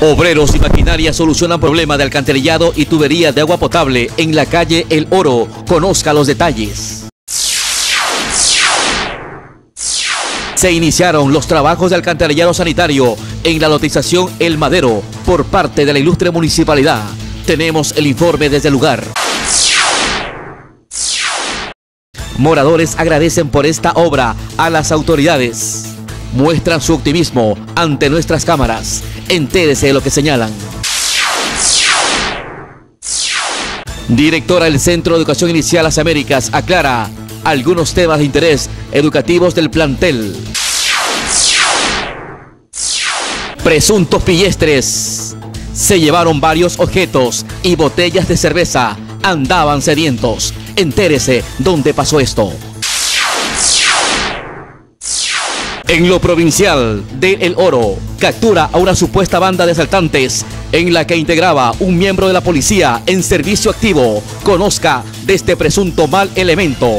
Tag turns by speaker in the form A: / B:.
A: Obreros y maquinaria solucionan problema de alcantarillado y tubería de agua potable en la calle El Oro. Conozca los detalles. Se iniciaron los trabajos de alcantarillado sanitario en la lotización El Madero por parte de la ilustre municipalidad. Tenemos el informe desde el lugar. Moradores agradecen por esta obra a las autoridades. Muestran su optimismo ante nuestras cámaras. Entérese de lo que señalan. Directora del Centro de Educación Inicial Las Américas aclara algunos temas de interés educativos del plantel. Presuntos pillestres. Se llevaron varios objetos y botellas de cerveza. Andaban sedientos. Entérese dónde pasó esto. En lo provincial de El Oro, captura a una supuesta banda de asaltantes en la que integraba un miembro de la policía en servicio activo. Conozca de este presunto mal elemento.